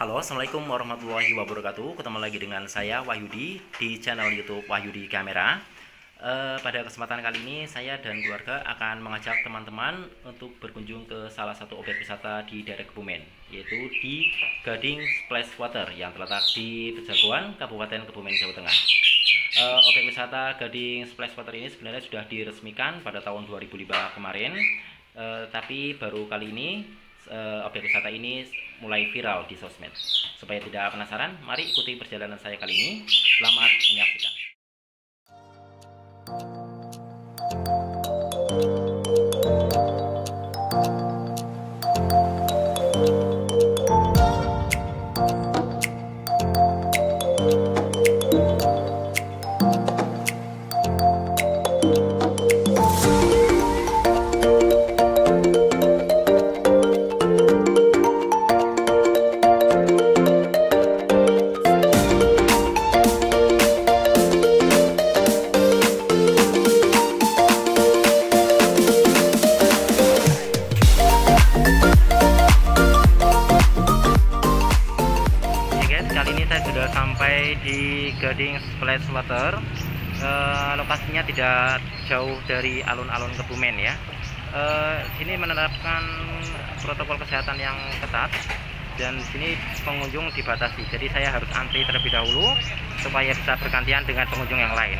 Assalamualaikum warahmatullahi wabarakatuh. Ketemu lagi dengan saya Wahyudi di channel YouTube Wahyudi Kamera. Eh, pada kesempatan kali ini saya dan keluarga akan mengajak teman-teman untuk berkunjung ke salah satu objek wisata di daerah Kebumen, yaitu di Gading Splash Water yang terletak di Pejagoan, Kabupaten Kebumen, Jawa Tengah. Eh, objek wisata Gading Splash Water ini sebenarnya sudah diresmikan pada tahun 2005 kemarin, eh, tapi baru kali ini uh, objek wisata ini mulai viral di sosmed. Supaya tidak penasaran, mari ikuti perjalanan saya kali ini. Selamat menyaksikan. Sampai di Gading Splash Water. Eh, lokasinya tidak jauh dari alun-alun Kebumen ya. Eh, sini menerapkan protokol kesehatan yang ketat dan sini pengunjung dibatasi. Jadi saya harus antri terlebih dahulu supaya bisa bergantian dengan pengunjung yang lain.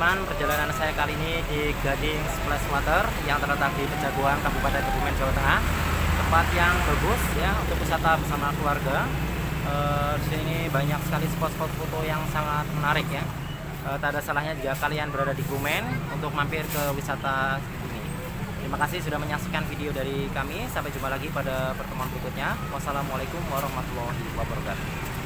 Teman-teman perjalanan saya kali ini di Gading Splash Water yang terletak di Pejaguan Kabupaten Kebumen Jawa Tengah. Tempat yang bagus ya untuk wisata bersama keluarga. E, di sini banyak sekali spot-spot foto yang sangat menarik ya. E, tak ada salahnya jika kalian berada di Kebumen untuk mampir ke wisata ini. Terima kasih sudah menyaksikan video dari kami. Sampai jumpa lagi pada pertemuan berikutnya. Wassalamualaikum warahmatullahi wabarakatuh.